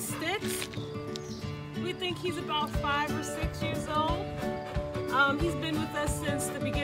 sticks. We think he's about five or six years old. Um, he's been with us since the beginning